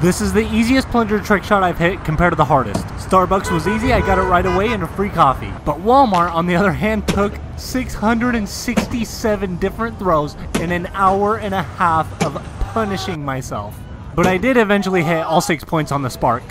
This is the easiest plunger trick shot I've hit compared to the hardest. Starbucks was easy, I got it right away and a free coffee. But Walmart, on the other hand, took 667 different throws in an hour and a half of punishing myself. But I did eventually hit all six points on the spark.